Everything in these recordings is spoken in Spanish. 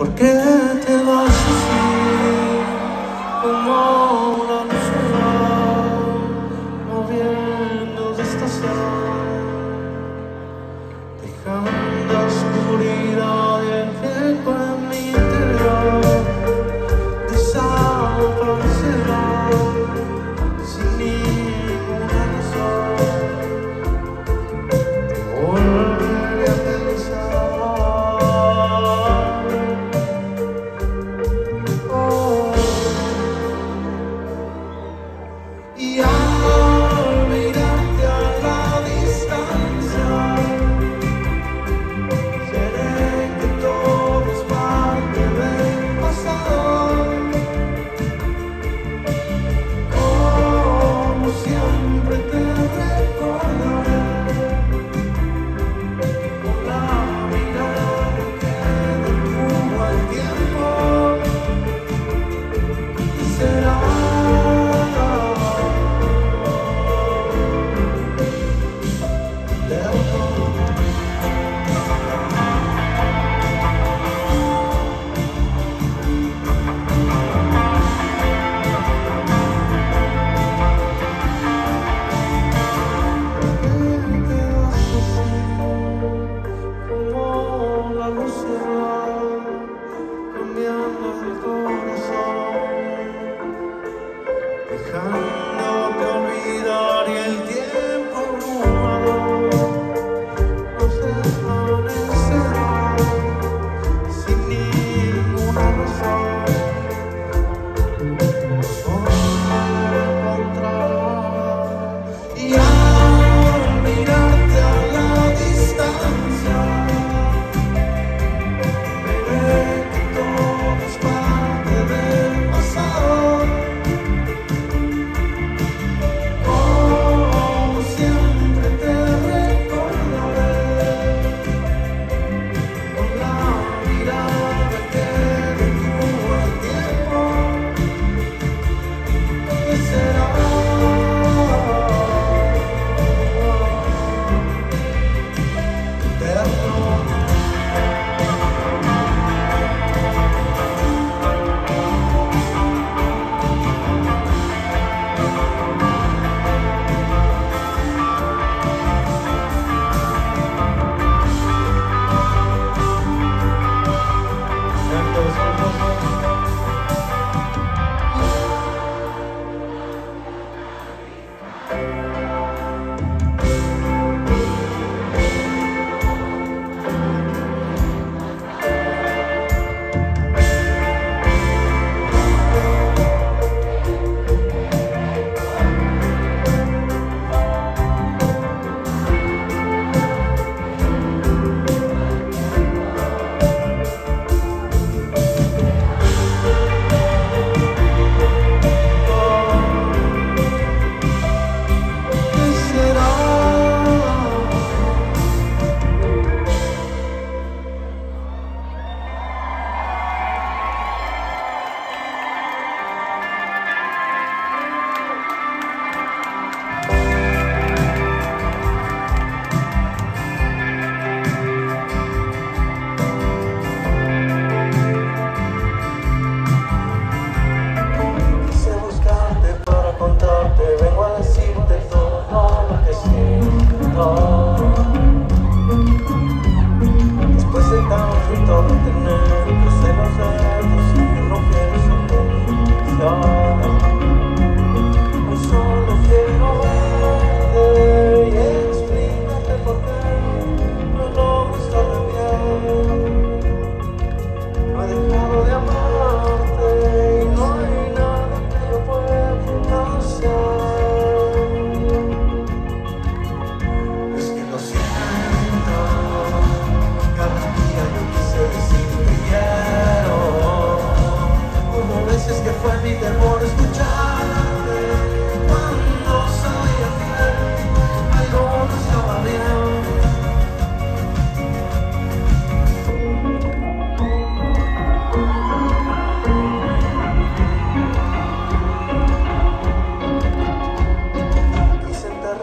¿Por qué te vas así como una luz moviendo de estación, dejando oscuridad?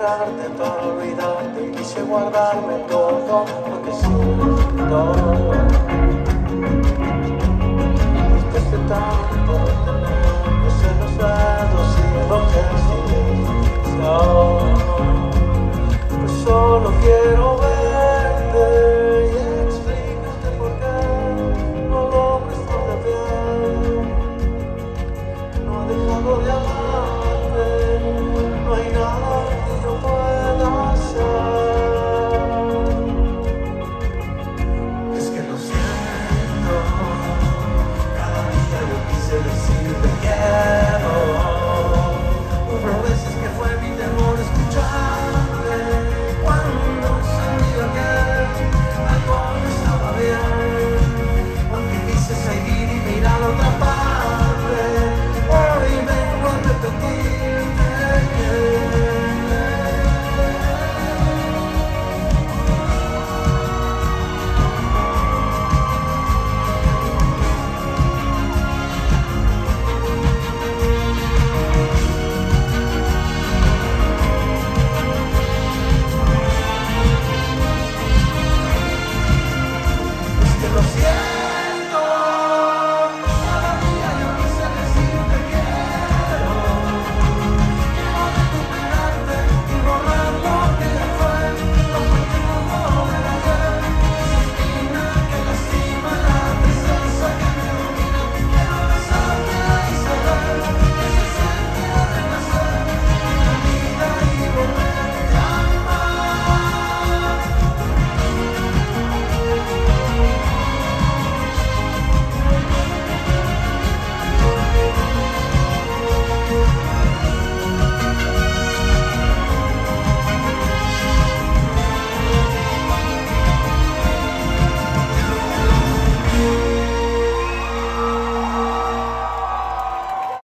para quise guardarme todo lo que siento. Después de tanto no sé los dedos y lo que siento. Pues solo quiero verte y explicarte por qué no lo presto. No he dejado de amar.